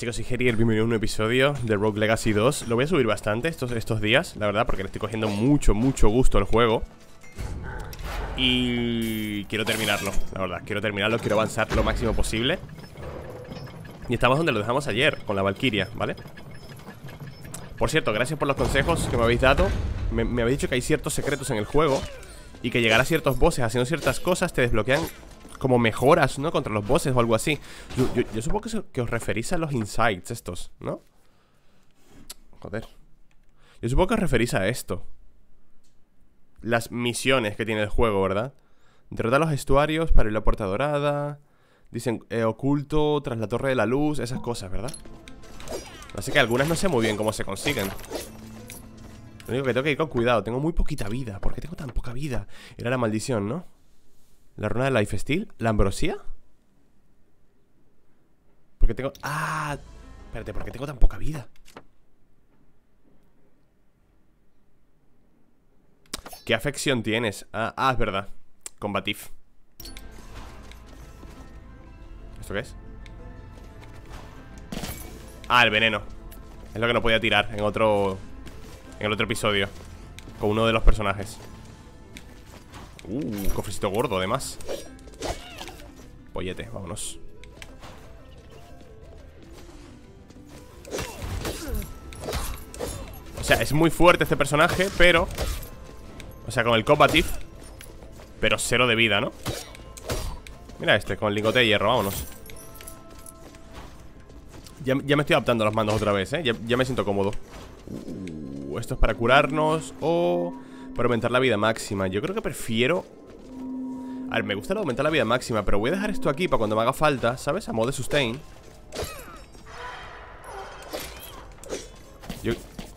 chicos, soy Gerier, bienvenido a un episodio de Rogue Legacy 2 Lo voy a subir bastante estos, estos días, la verdad, porque le estoy cogiendo mucho, mucho gusto al juego. Y quiero terminarlo, la verdad, quiero terminarlo, quiero avanzar lo máximo posible. Y estamos donde lo dejamos ayer, con la Valkyria, ¿vale? Por cierto, gracias por los consejos que me habéis dado. Me, me habéis dicho que hay ciertos secretos en el juego Y que llegar a ciertos bosses haciendo ciertas cosas te desbloquean como mejoras, ¿no? Contra los bosses o algo así Yo, supongo que, os referís a los insights estos, ¿no? Joder Yo supongo que os referís a esto Las misiones que tiene el juego, ¿verdad? Derrota los estuarios para ir a la puerta dorada Dicen eh, oculto tras la torre de la luz Esas cosas, ¿verdad? Así que algunas no sé muy bien cómo se consiguen Lo único que tengo que ir con cuidado Tengo muy poquita vida ¿Por qué tengo tan poca vida? Era la maldición, ¿no? La runa de Lifesteal ¿La ambrosía? ¿Por qué tengo...? ¡Ah! Espérate, ¿por qué tengo tan poca vida? ¿Qué afección tienes? Ah, ah es verdad Combatif ¿Esto qué es? Ah, el veneno Es lo que no podía tirar en otro... En el otro episodio Con uno de los personajes Uh, cofrecito gordo además Pollete, vámonos O sea, es muy fuerte este personaje, pero O sea, con el combatif Pero cero de vida, ¿no? Mira este, con el lingote de hierro, vámonos ya, me estoy adaptando a los mandos otra vez, ¿eh? Ya, ya me siento cómodo uh, Esto es para curarnos O... Para aumentar la vida máxima Yo creo que prefiero A ver, me gusta aumentar la vida máxima Pero voy a dejar esto aquí para cuando me haga falta ¿Sabes? A modo de sustain.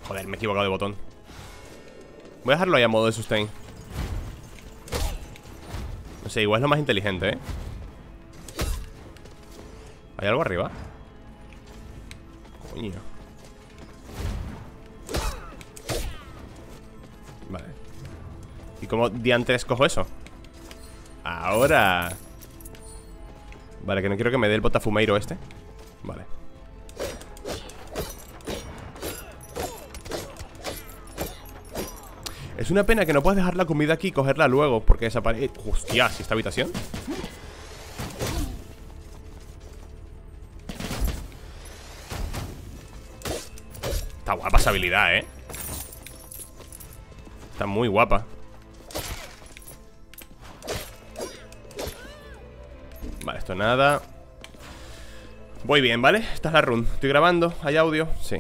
Joder, me he equivocado de botón Voy a dejarlo ahí a modo de sustain No sé, igual es lo más inteligente, ¿eh? ¿Hay algo arriba? Coño cómo diantres cojo eso? Ahora Vale, que no quiero que me dé el botafumeiro este Vale Es una pena que no puedas dejar la comida aquí y cogerla luego Porque desaparece... Hostia, ¿si esta habitación? Está guapa esa habilidad, ¿eh? Está muy guapa nada. Voy bien, ¿vale? Esta es la run. Estoy grabando, ¿hay audio? Sí.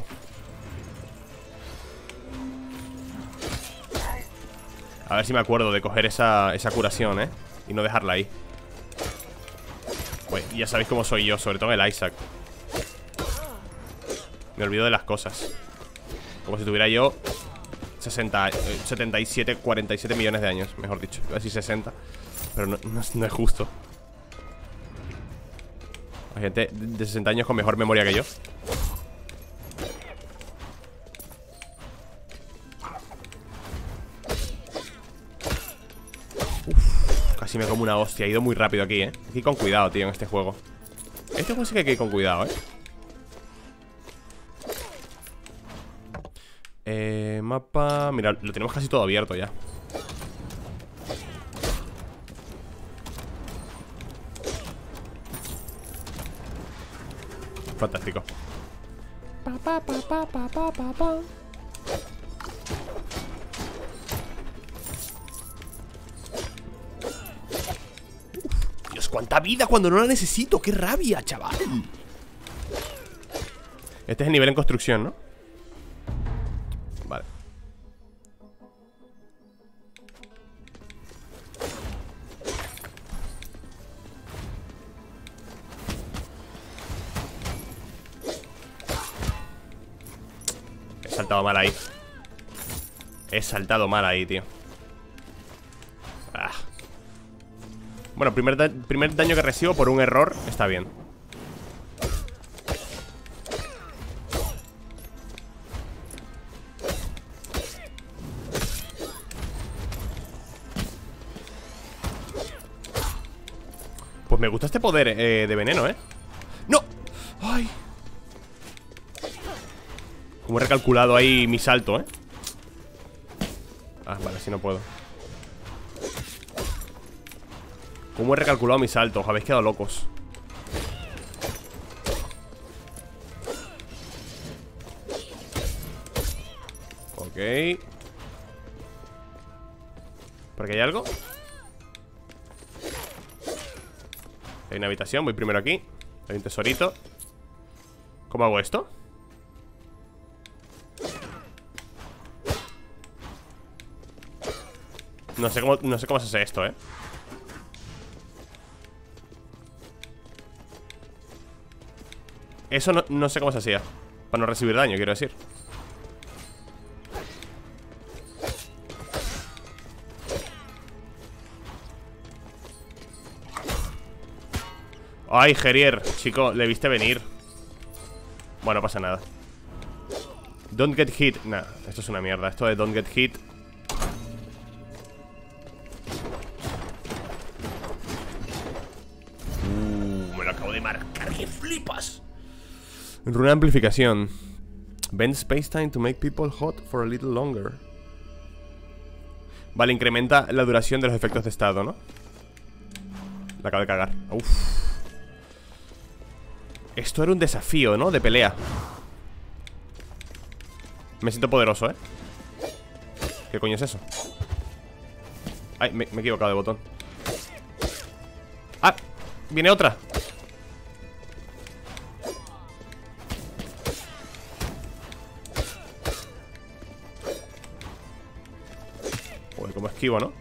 A ver si me acuerdo de coger esa, curación, ¿eh? Y no dejarla ahí. Pues, ya sabéis cómo soy yo, sobre todo el Isaac. Me olvido de las cosas. Como si tuviera yo 60, 77, 47 millones de años Mejor dicho, casi 60 Pero no es justo gente de 60 años con mejor memoria que yo. Uf, casi me como una hostia. Ha ido muy rápido aquí, eh Hay que ir con cuidado, tío, en este juego. Este juego sí que hay que ir con cuidado, eh Eh, mapa... Mira, lo tenemos casi todo abierto ya Fantástico. Dios, cuánta vida cuando no la necesito. Qué rabia, chaval. Este es el nivel en construcción, ¿no? Mal ahí He saltado mal ahí, tío ah. Bueno, primer, primer daño que recibo por un error Está bien Pues me gusta este poder eh, de veneno, ¿eh? Como he recalculado ahí mi salto, ¿eh? Ah, vale, si no puedo Como he recalculado mi salto Os habéis quedado locos Ok ¿Por aquí hay algo? Hay una habitación, voy primero aquí Hay un tesorito ¿Cómo hago esto? No sé cómo, no sé cómo se hace esto, ¿eh? Eso no, no sé cómo se hacía. Para no recibir daño, quiero decir. Ay, Gerier, chico, le viste venir. Bueno, pasa nada. Don't get hit. Nah, esto es una mierda. Esto de don't get hit Runa amplificación Bend space-time to make people hot for a little longer Vale, incrementa la duración de los efectos de estado, ¿no? La acabo de cagar Uf esto era un desafío, ¿no? De pelea Me siento poderoso, ¿eh? ¿Qué coño es eso? Ay, me, me he equivocado de botón ¡Ah! Viene otra esquivo, ¿no?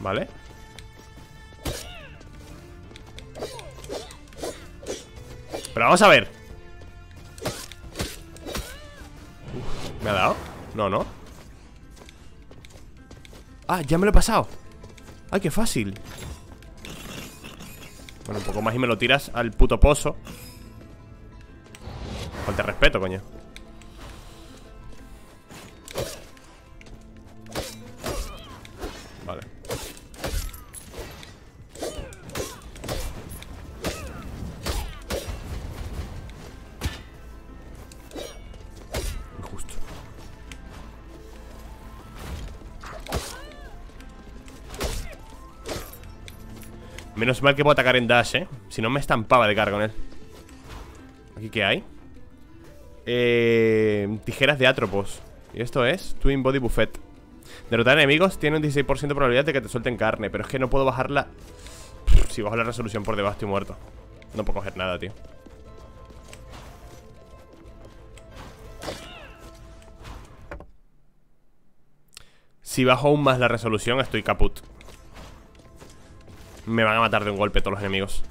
Vale. Pero vamos a ver. ¿Me ha dado? No, no. Ah, ya me lo he pasado. Ay, qué fácil. Bueno, un poco más y me lo tiras al puto pozo. Falta respeto, coño Menos mal que puedo atacar en dash, ¿eh? Si no me estampaba de cara con él. ¿Aquí qué hay? Eh, tijeras de Atropos Y esto es Twin Body Buffet. Derrotar enemigos tiene un 16% de probabilidad de que te suelten carne Pero es que no puedo bajarla Si bajo la resolución por debajo estoy muerto. No puedo coger nada, tío. Si bajo aún más la resolución estoy caput me van a matar de un golpe todos los enemigos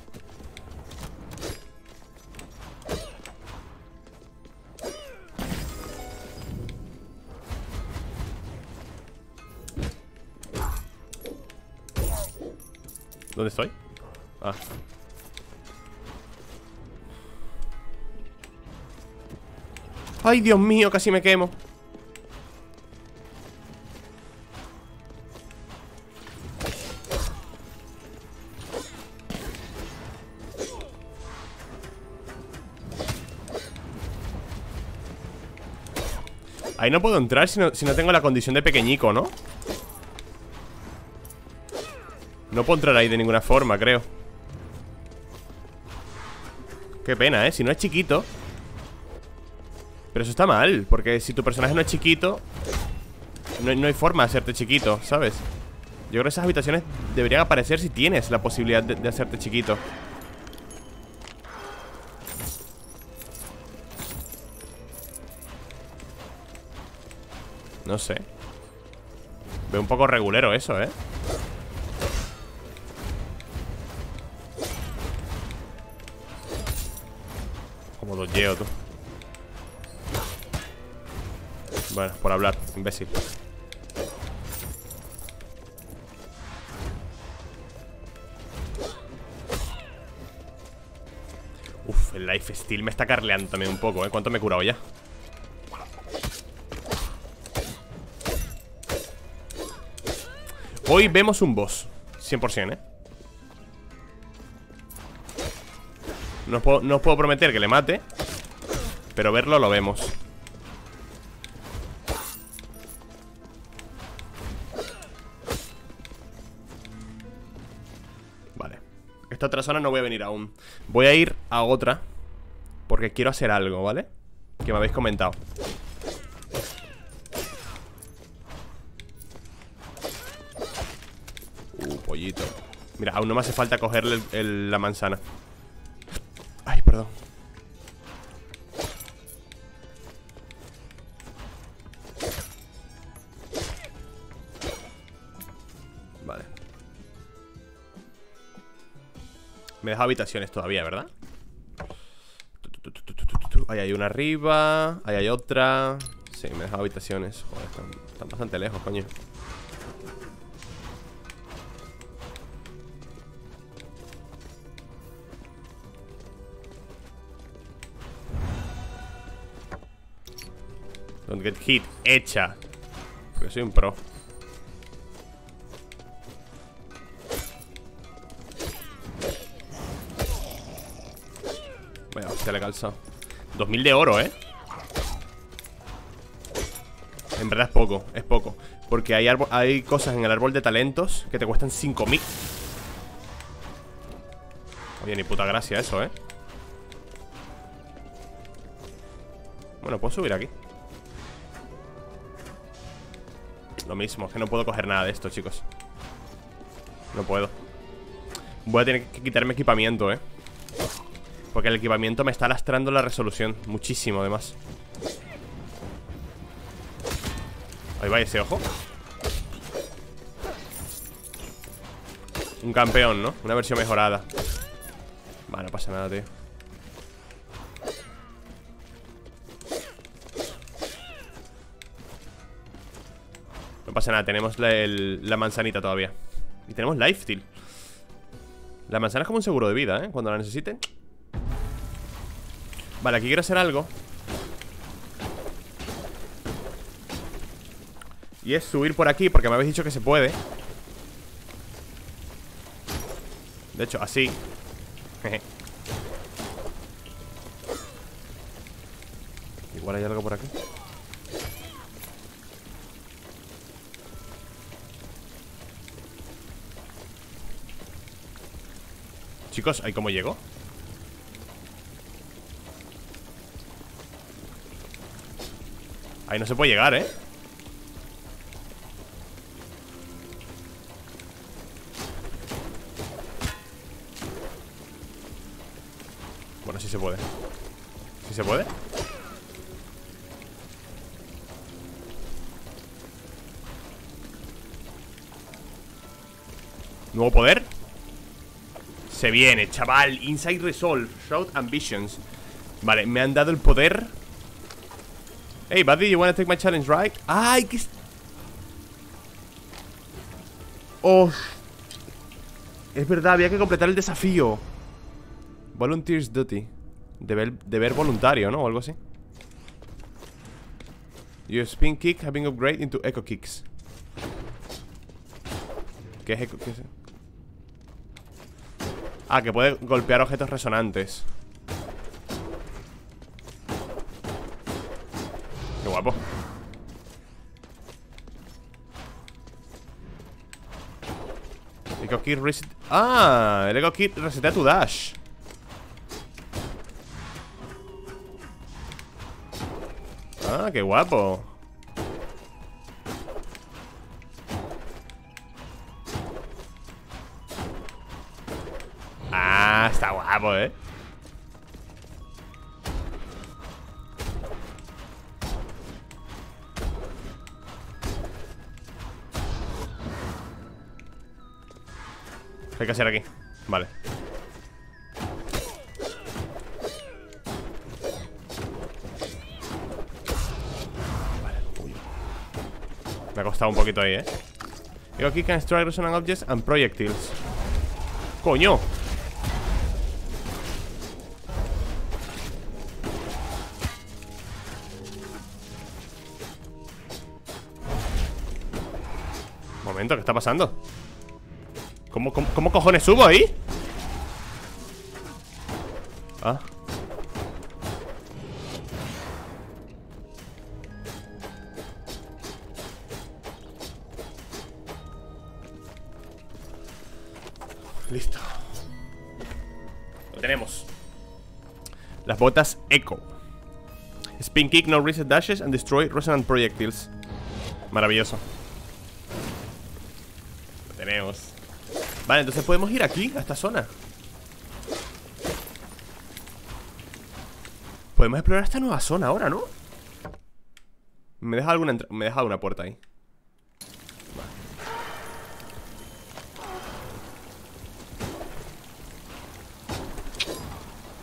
¿Dónde estoy? Ah ¡Ay, Dios mío! Casi me quemo Ahí no puedo entrar si no, tengo la condición de pequeñico, ¿no? No puedo entrar ahí de ninguna forma, creo Qué pena, ¿eh? Si no es chiquito Pero eso está mal Porque si tu personaje no es chiquito No, no hay forma de hacerte chiquito, ¿sabes? Yo creo que esas habitaciones deberían aparecer si tienes la posibilidad de hacerte chiquito No sé Veo un poco regulero eso, ¿eh? Como dodgeo, tú Bueno, por hablar, imbécil Uf, el life steal me está carleando también un poco, ¿eh? ¿Cuánto me he curado ya? Hoy vemos un boss. 100%, ¿eh? No os puedo, no os puedo prometer que le mate Pero verlo lo vemos. Vale. Esta otra zona no voy a venir aún. Voy a ir a otra Porque quiero hacer algo, ¿vale? Que me habéis comentado aún no me hace falta cogerle el- el- la manzana. Ay, perdón. Vale. Me deja habitaciones todavía, ¿verdad? Ahí hay una arriba Ahí hay otra. Sí, me deja habitaciones. Joder, están, están bastante lejos, coño Don't get hit, hecha. Porque soy un pro. Vaya, hostia, le he calzado 2000 de oro, ¿eh? En verdad es poco, es poco. Porque hay, hay cosas en el árbol de talentos Que te cuestan 5000 Oye, ni puta gracia eso, ¿eh? Bueno, puedo subir aquí Lo mismo, que no puedo coger nada de esto, chicos. No puedo. Voy a tener que quitarme equipamiento, ¿eh? Porque el equipamiento me está lastrando la resolución Muchísimo, además. Ahí va ese ojo. Un campeón, ¿no? Una versión mejorada. Vale, no pasa nada, tío No pasa nada, tenemos la, manzanita todavía. Y tenemos lifesteal La manzana es como un seguro de vida, ¿eh? Cuando la necesiten. Vale, aquí quiero hacer algo. Y es subir por aquí Porque me habéis dicho que se puede. De hecho, así. Igual hay algo por aquí Chicos, ¿ahí cómo llego? Ahí no se puede llegar, ¿eh? Bueno, sí se puede ¿Sí se puede? ¿Nuevo poder? Se viene, chaval Inside Resolve Shout Ambitions Vale, me han dado el poder Hey, buddy, you wanna take my challenge, right? ¡Ay, qué... ¡Oh! Es verdad, había que completar el desafío Volunteers duty Deber, deber voluntario, ¿no? O algo así Your spin kick have been upgraded into echo kicks ¿Qué es echo? ¿Qué es? Ah, que puede golpear objetos resonantes. Qué guapo. Echo Kit reset... Ah, el Echo Kit resetea tu dash. Ah, qué guapo eh ¿Qué hay que hacer aquí? Vale. Me ha costado un poquito ahí, ¿eh? Digo aquí can strike objects and projectiles ¡Coño! ¿Qué está pasando? ¿Cómo, cómo, cojones subo ahí? Ah. Listo. Lo tenemos. Las botas Echo. Spin kick, no reset dashes and destroy resonant projectiles. Maravilloso. Lo tenemos Vale, entonces podemos ir aquí, a esta zona Podemos explorar esta nueva zona ahora, ¿no? Me deja alguna me deja una puerta ahí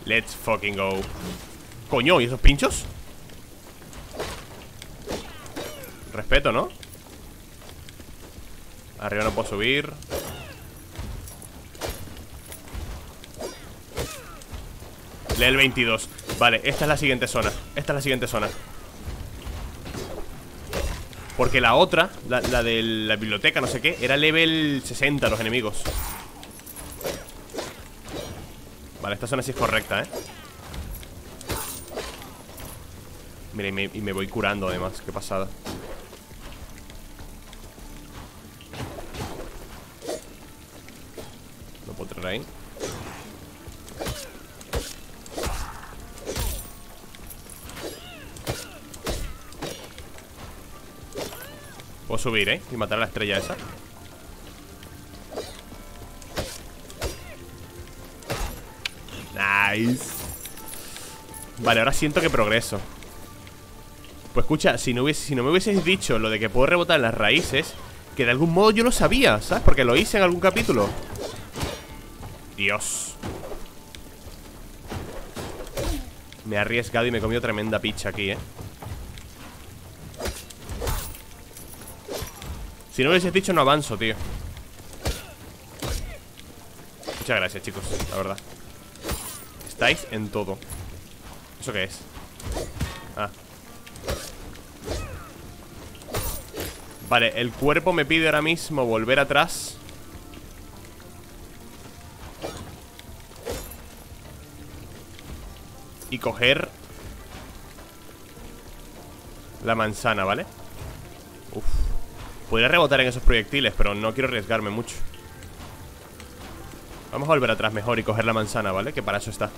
Let's fucking go Coño, ¿y esos pinchos? Respeto, ¿no? Arriba no puedo subir. Level 22 Vale, esta es la siguiente zona. Esta es la siguiente zona. Porque la otra, la, de la biblioteca, no sé qué Era level 60 los enemigos. Vale, esta zona sí es correcta, ¿eh? Mira, y me, y me voy curando además. Qué pasada subir, ¿eh? Y matar a la estrella esa Vale, ahora siento que progreso Pues escucha, si no, hubiese, si no me hubieses dicho lo de que puedo rebotar las raíces Que de algún modo yo lo sabía, ¿sabes? Porque lo hice en algún capítulo Dios Me he arriesgado y me he comido tremenda picha aquí, ¿eh? Si no me hubieses dicho no avanzo, tío. Muchas gracias, chicos, la verdad. Estáis en todo. ¿Eso qué es? Ah. Vale, el cuerpo me pide ahora mismo volver atrás. Y coger La manzana, ¿vale? Uf Podría rebotar en esos proyectiles, pero no quiero arriesgarme mucho. Vamos a volver atrás mejor y coger la manzana, ¿vale? Que para eso está.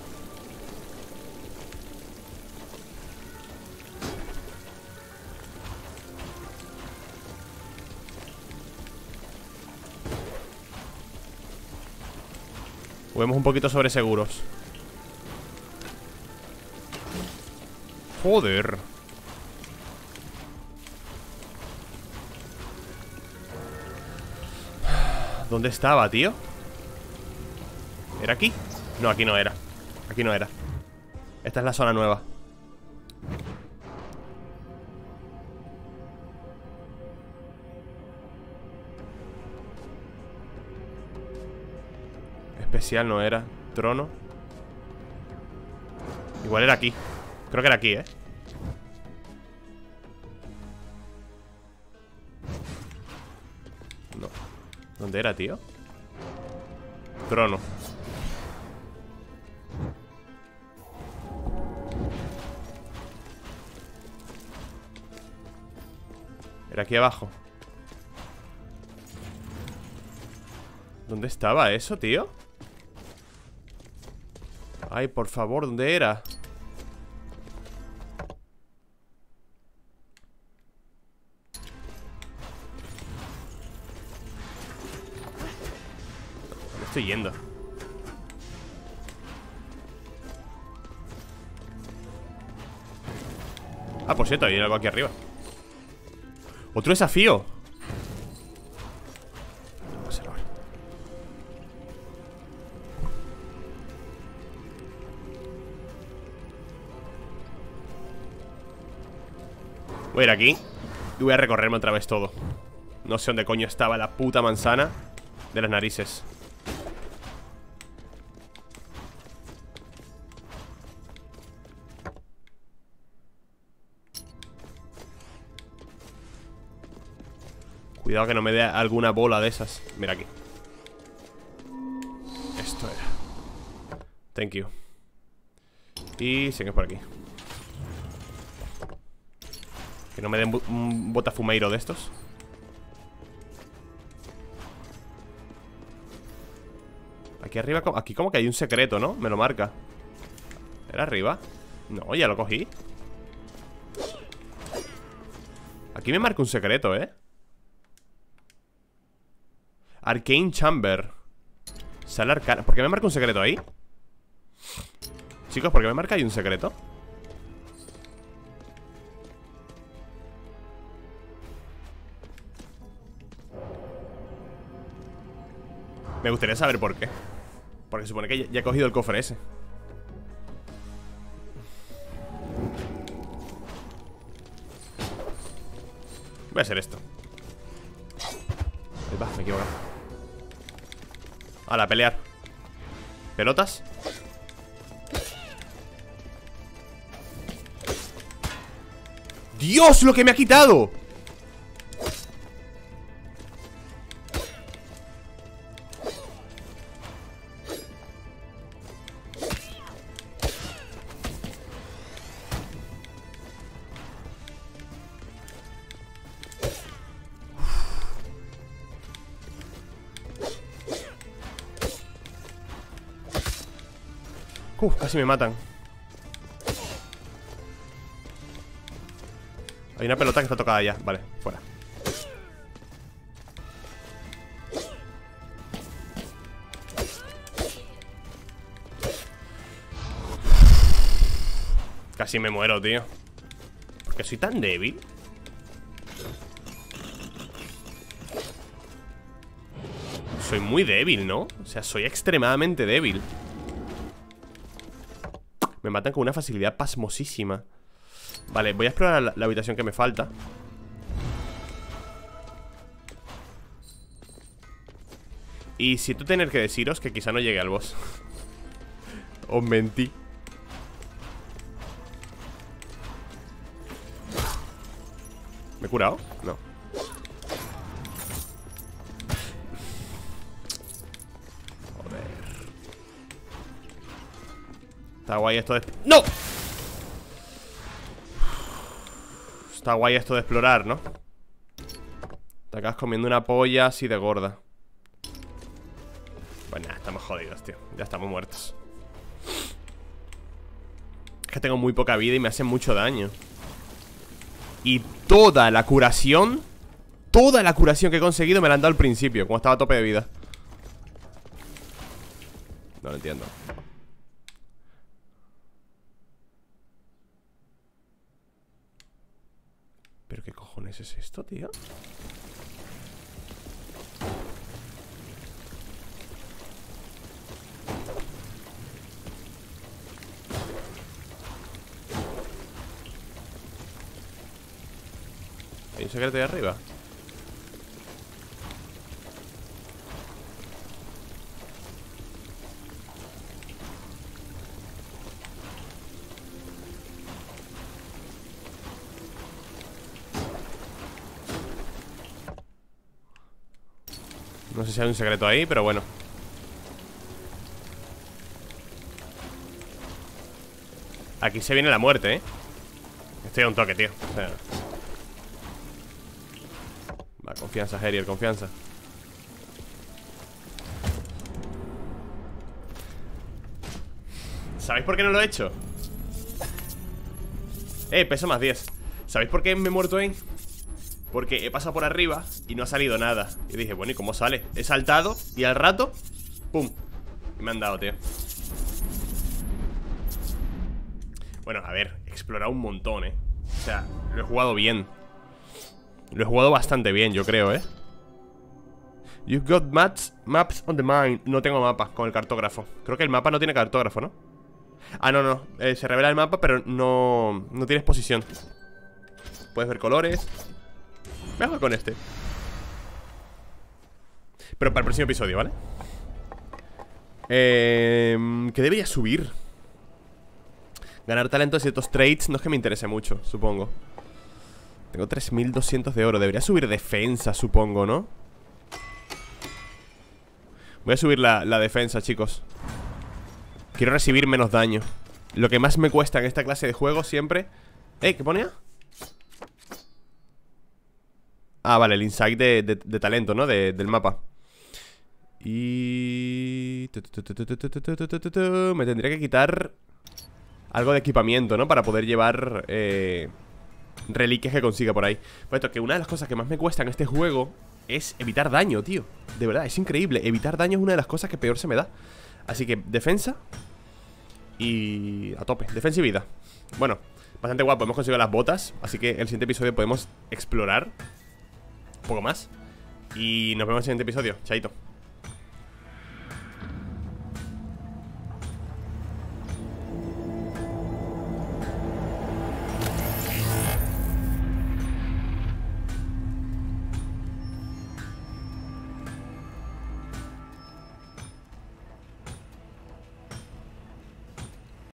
Juguemos un poquito sobre seguros. Joder ¿Dónde estaba, tío? ¿Era aquí? No, aquí no era. Aquí no era. Esta es la zona nueva. Especial no era. Trono. Igual era aquí. Creo que era aquí, ¿eh? No ¿Dónde era, tío? Trono Era aquí abajo ¿Dónde estaba eso, tío? Ay, por favor, ¿dónde era? Estoy yendo? Ah, por cierto, hay algo aquí arriba. Otro desafío. Voy a ir aquí Y voy a recorrerme otra vez todo. No sé dónde coño estaba la puta manzana De las narices Cuidado que no me dé alguna bola de esas. Mira aquí. Esto era. Thank you. Y seguimos por aquí. Que no me den un botafumeiro de estos. Aquí arriba, aquí como que hay un secreto, ¿no? Me lo marca. ¿Era arriba? No, ya lo cogí. Aquí me marca un secreto, ¿eh? Arcane Chamber. Sala arcana. ¿Por qué me marca un secreto ahí? Chicos, ¿por qué me marca ahí un secreto? Me gustaría saber por qué. Porque supone que ya he cogido el cofre ese. Voy a hacer esto. Va, me he equivocado A la pelear ¿Pelotas? ¡Dios! ¡Lo que me ha quitado! Casi me matan. Hay una pelota que está tocada ya. Vale, fuera. Casi me muero, tío. ¿Por qué soy tan débil? Soy muy débil, ¿no? O sea, soy extremadamente débil me matan con una facilidad pasmosísima. Vale, voy a explorar la, habitación que me falta. Y siento tener que deciros que quizá no llegue al boss. Os mentí. ¿Me he curado? No Está guay esto de... ¡No! Está guay esto de explorar, ¿no? Te acabas comiendo una polla así de gorda. Pues nada, estamos jodidos, tío. Ya estamos muertos. Es que tengo muy poca vida y me hacen mucho daño. Y toda la curación Toda la curación que he conseguido me la han dado al principio Como estaba a tope de vida. No lo entiendo ¿Pero qué cojones es esto, tío? ¿Hay un secreto de arriba? No sé si hay un secreto ahí, pero bueno Aquí se viene la muerte, ¿eh? Estoy a un toque, tío Va, confianza, Herier, confianza ¿Sabéis por qué no lo he hecho? Eh, peso más 10 ¿Sabéis por qué me he muerto ahí? Porque he pasado por arriba y no ha salido nada Y dije, bueno, ¿y cómo sale? He saltado y al rato, ¡pum! me han dado, tío Bueno, a ver, he explorado un montón, ¿eh? O sea, lo he jugado bien Lo he jugado bastante bien, yo creo, ¿eh? You've got maps, maps on the mind No tengo mapas con el cartógrafo Creo que el mapa no tiene cartógrafo, ¿no? Ah, no, no, eh, se revela el mapa Pero no, no tienes posición Puedes ver colores me hago con este Pero para el próximo episodio, ¿vale? Eh, ¿Qué debería subir? Ganar talento de ciertos trades No es que me interese mucho, supongo Tengo 3200 de oro Debería subir defensa, supongo, ¿no? Voy a subir la, la defensa, chicos Quiero recibir menos daño Lo que más me cuesta en esta clase de juegos siempre ¿Eh? ¿Qué ponía? Ah, vale, el insight de, talento, ¿no? del mapa Y... Me tendría que quitar Algo de equipamiento, ¿no? Para poder llevar eh, Reliquias que consiga por ahí Pues esto, que una de las cosas que más me cuesta en este juego Es evitar daño, tío De verdad, es increíble Evitar daño es una de las cosas que peor se me da Así que defensa Y a tope, defensa y vida Bueno, bastante guapo Hemos conseguido las botas Así que en el siguiente episodio podemos explorar poco más. Y nos vemos en el siguiente episodio. Chaito